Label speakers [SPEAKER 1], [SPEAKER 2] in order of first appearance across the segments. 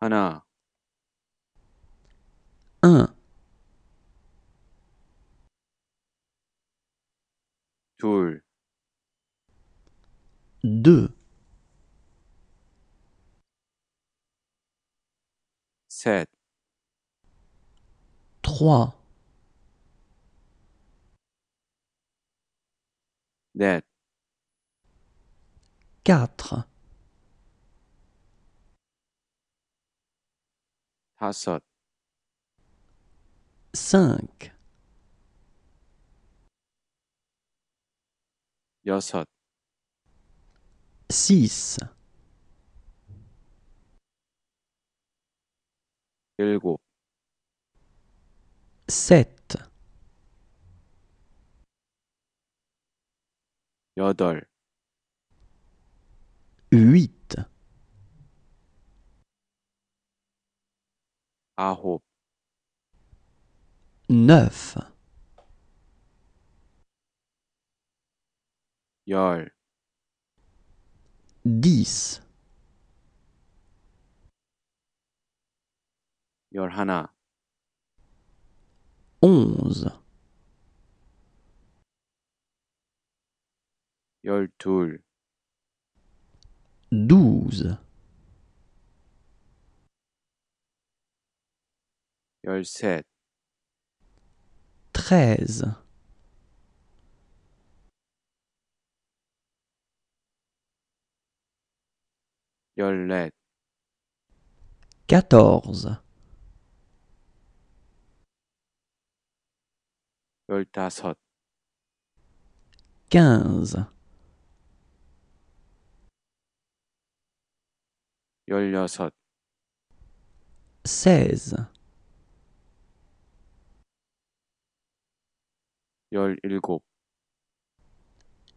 [SPEAKER 1] 하나,
[SPEAKER 2] un,
[SPEAKER 1] 둘,
[SPEAKER 2] deux,
[SPEAKER 1] 셋,
[SPEAKER 2] trois,
[SPEAKER 1] 넷,
[SPEAKER 2] quatre,
[SPEAKER 1] 다섯.
[SPEAKER 2] 5
[SPEAKER 1] 여섯.
[SPEAKER 2] 6
[SPEAKER 1] 일곱.
[SPEAKER 2] 7
[SPEAKER 1] 여덟. 8 Ahop.
[SPEAKER 2] Neuf.
[SPEAKER 1] Yol.
[SPEAKER 2] Dix.
[SPEAKER 1] Yorhana.
[SPEAKER 2] Onze.
[SPEAKER 1] yol Yoltul.
[SPEAKER 2] Douze.
[SPEAKER 1] 열셋,
[SPEAKER 2] treize,
[SPEAKER 1] 열넷,
[SPEAKER 2] quatorze,
[SPEAKER 1] 열다섯,
[SPEAKER 2] quinze,
[SPEAKER 1] 열여섯,
[SPEAKER 2] seize,
[SPEAKER 1] 열일곱,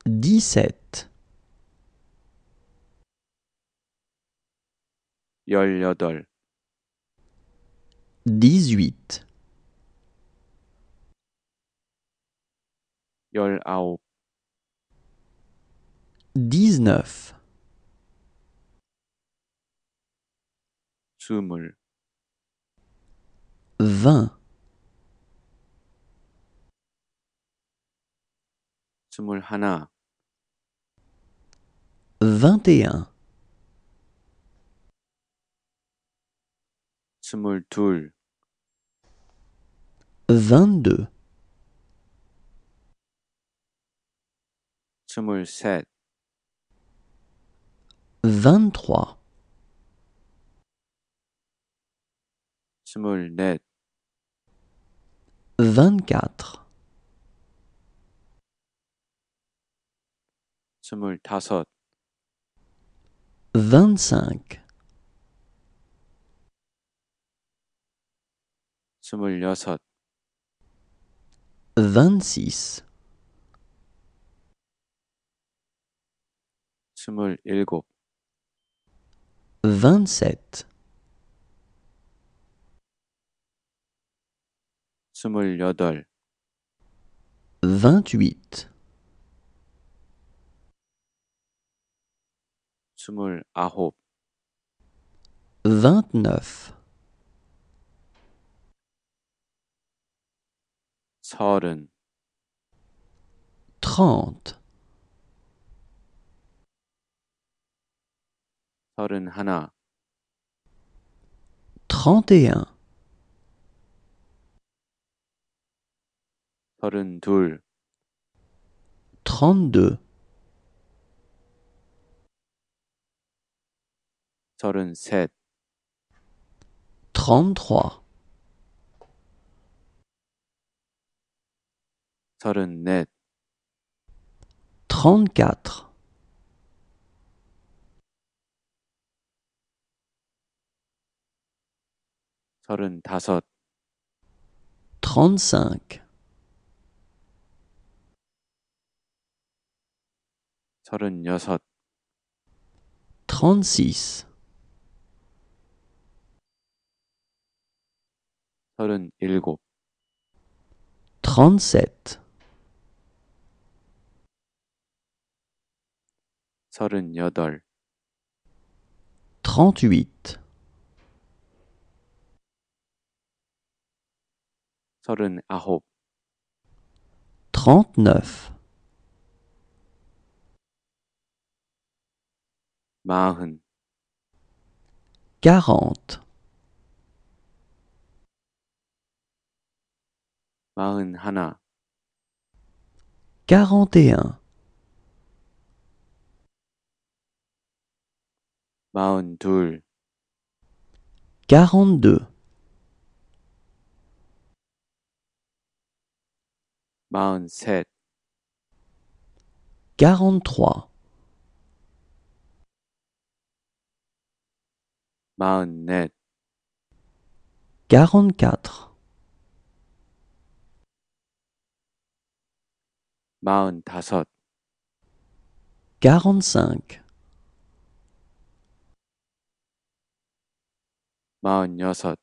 [SPEAKER 2] dix-sept,
[SPEAKER 1] 열여덟,
[SPEAKER 2] dix-huit,
[SPEAKER 1] 열아홉,
[SPEAKER 2] dix-neuf,
[SPEAKER 1] 스물,
[SPEAKER 2] vingt,
[SPEAKER 1] 스물하나,
[SPEAKER 2] vingt et un,
[SPEAKER 1] 스물둘,
[SPEAKER 2] vingt-deux,
[SPEAKER 1] 스물셋,
[SPEAKER 2] vingt-trois,
[SPEAKER 1] 스물넷,
[SPEAKER 2] vingt-quatre,
[SPEAKER 1] 스물다섯,
[SPEAKER 2] vingt-cinq,
[SPEAKER 1] 스물여섯,
[SPEAKER 2] vingt-six,
[SPEAKER 1] 스물일곱,
[SPEAKER 2] vingt-sept,
[SPEAKER 1] 스물여덟,
[SPEAKER 2] vingt-huit,
[SPEAKER 1] 스물아홉,
[SPEAKER 2] vingt-neuf,
[SPEAKER 1] 서른,
[SPEAKER 2] trente,
[SPEAKER 1] 서른하나,
[SPEAKER 2] trente et un,
[SPEAKER 1] 서른둘,
[SPEAKER 2] trente-deux,
[SPEAKER 1] 서른셋,
[SPEAKER 2] trente-trois,
[SPEAKER 1] 서른넷,
[SPEAKER 2] trente-quatre,
[SPEAKER 1] 서른다섯,
[SPEAKER 2] trente-cinq,
[SPEAKER 1] 서른여섯,
[SPEAKER 2] trente-six, trente
[SPEAKER 1] sept, trente huit, trente
[SPEAKER 2] neuf,
[SPEAKER 1] 마흔 하나,
[SPEAKER 2] quarante et un,
[SPEAKER 1] 마흔 둘,
[SPEAKER 2] quarante-deux,
[SPEAKER 1] 마흔 셋,
[SPEAKER 2] quarante-trois,
[SPEAKER 1] 마흔 넷,
[SPEAKER 2] quarante-quatre,
[SPEAKER 1] 마흔 다섯,
[SPEAKER 2] quarante-cinq,
[SPEAKER 1] 마흔 여섯,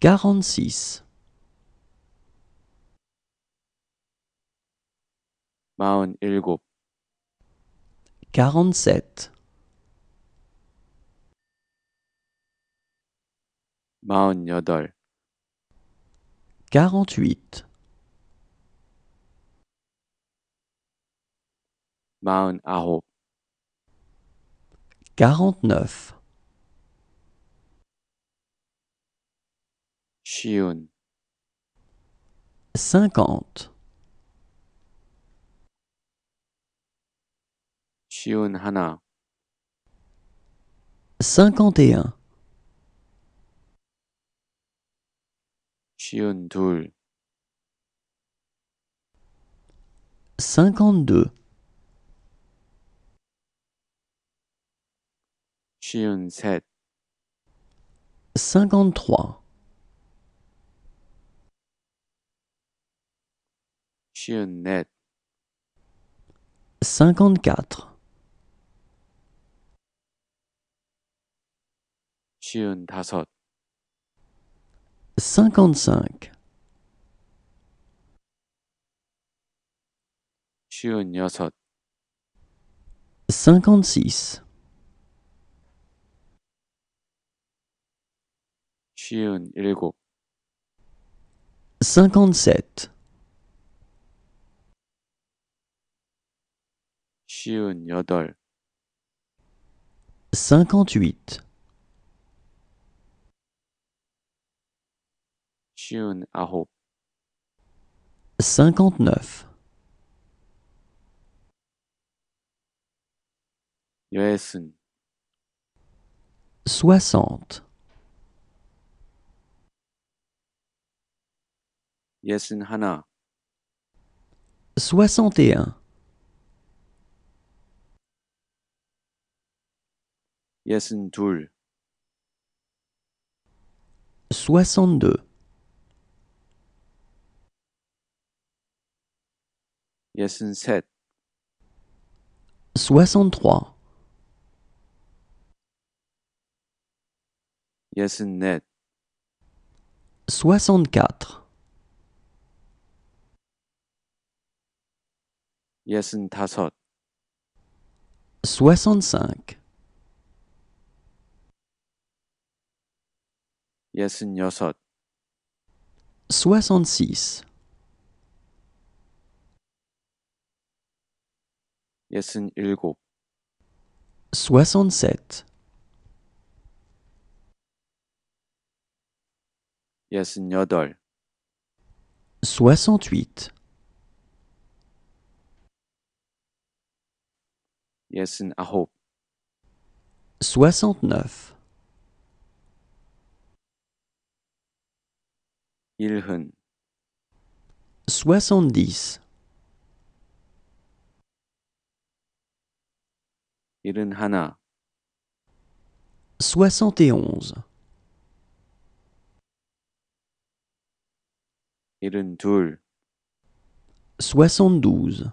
[SPEAKER 2] quarante-six,
[SPEAKER 1] 마흔 일곱,
[SPEAKER 2] quarante-sept,
[SPEAKER 1] 마흔 여덟,
[SPEAKER 2] quarante-huit, Mount Hope. 49.
[SPEAKER 1] Shiun. 50. Shiun
[SPEAKER 2] Hana.
[SPEAKER 1] 51. Shiun chionette.
[SPEAKER 2] cinquante-trois.
[SPEAKER 1] chionette.
[SPEAKER 2] cinquante-quatre.
[SPEAKER 1] chionette.
[SPEAKER 2] cinquante-cinq.
[SPEAKER 1] chionette.
[SPEAKER 2] cinquante-six. Cinquante-sept.
[SPEAKER 1] Chiun Yodol
[SPEAKER 2] cinquante-huit.
[SPEAKER 1] Chiun Aho.
[SPEAKER 2] cinquante-neuf.
[SPEAKER 1] Yassin Hana.
[SPEAKER 2] Soixante et un.
[SPEAKER 1] Yassin Toul.
[SPEAKER 2] Soixante-deux.
[SPEAKER 1] Yassin Sept.
[SPEAKER 2] Soixante-trois.
[SPEAKER 1] Yassin Net.
[SPEAKER 2] Soixante-quatre.
[SPEAKER 1] 예순다섯.
[SPEAKER 2] 65
[SPEAKER 1] 예순여섯.
[SPEAKER 2] 66
[SPEAKER 1] 예순일곱.
[SPEAKER 2] 67
[SPEAKER 1] 예순여덟.
[SPEAKER 2] 68
[SPEAKER 1] Yes, and I hope.
[SPEAKER 2] 69.
[SPEAKER 1] 일흔.
[SPEAKER 2] 70.
[SPEAKER 1] 일흔 하나.
[SPEAKER 2] 71.
[SPEAKER 1] 일흔 둘. 72.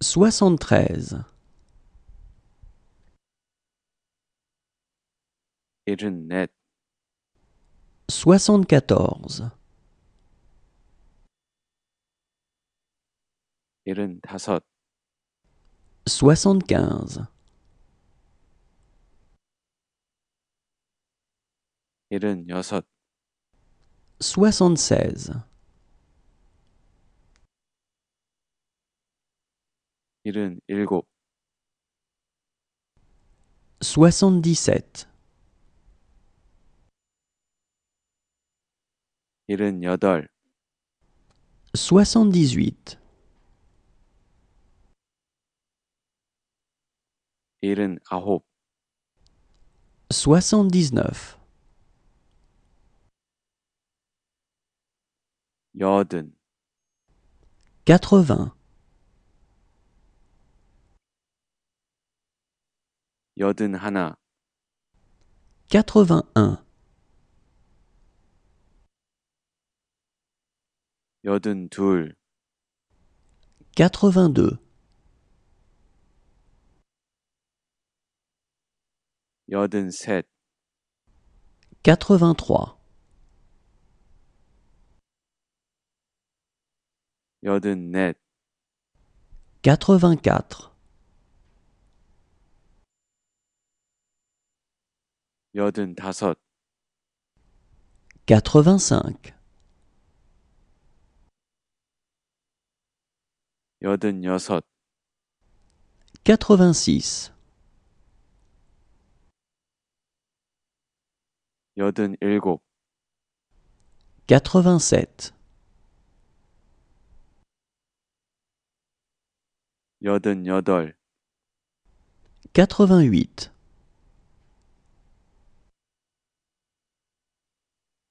[SPEAKER 2] soixante-treize.
[SPEAKER 1] soixante-treize.
[SPEAKER 2] soixante-quatorze.
[SPEAKER 1] soixante-quarante.
[SPEAKER 2] soixante-quinze.
[SPEAKER 1] soixante-quarante.
[SPEAKER 2] soixante-seize.
[SPEAKER 1] 일흔일곱,
[SPEAKER 2] soixante-dix-sept,
[SPEAKER 1] 일흔여덟,
[SPEAKER 2] soixante-dix-huit,
[SPEAKER 1] 일흔아홉,
[SPEAKER 2] soixante-dix-neuf,
[SPEAKER 1] 여든,
[SPEAKER 2] quatre-vingts,
[SPEAKER 1] 여든하나,
[SPEAKER 2] quatre-vingt-un,
[SPEAKER 1] 여든둘,
[SPEAKER 2] quatre-vingt-deux,
[SPEAKER 1] 여든셋,
[SPEAKER 2] quatre-vingt-trois,
[SPEAKER 1] 여든넷,
[SPEAKER 2] quatre-vingt-quatre,
[SPEAKER 1] 85 85
[SPEAKER 2] 86
[SPEAKER 1] 86 87
[SPEAKER 2] 87
[SPEAKER 1] 88 88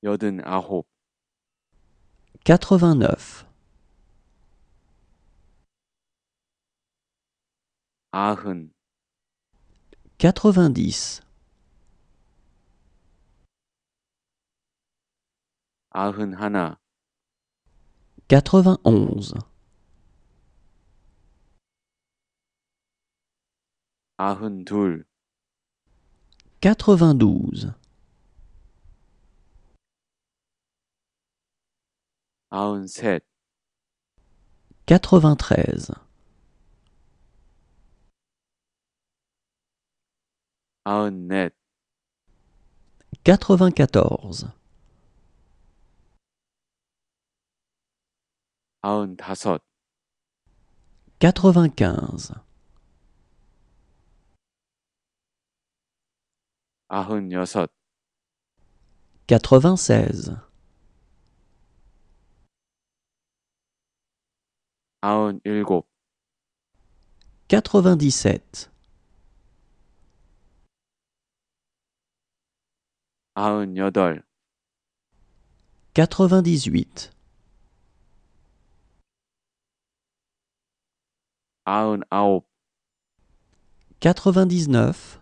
[SPEAKER 1] 89 89
[SPEAKER 2] 90
[SPEAKER 1] 90 91 91
[SPEAKER 2] 92
[SPEAKER 1] 아흔셋,
[SPEAKER 2] quatre-vingt-treize,
[SPEAKER 1] 아흔넷,
[SPEAKER 2] quatre-vingt-quatorze,
[SPEAKER 1] 아흔다섯,
[SPEAKER 2] quatre-vingt-quinze,
[SPEAKER 1] 아흔여섯,
[SPEAKER 2] quatre-vingt-seize,
[SPEAKER 1] 아흔일곱,
[SPEAKER 2] quatre-vingt-dix-sept,
[SPEAKER 1] 아흔여덟,
[SPEAKER 2] quatre-vingt-dix-huit,
[SPEAKER 1] 아흔아홉,
[SPEAKER 2] quatre-vingt-dix-neuf,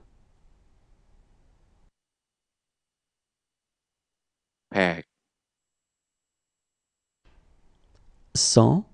[SPEAKER 1] 백,
[SPEAKER 2] cent,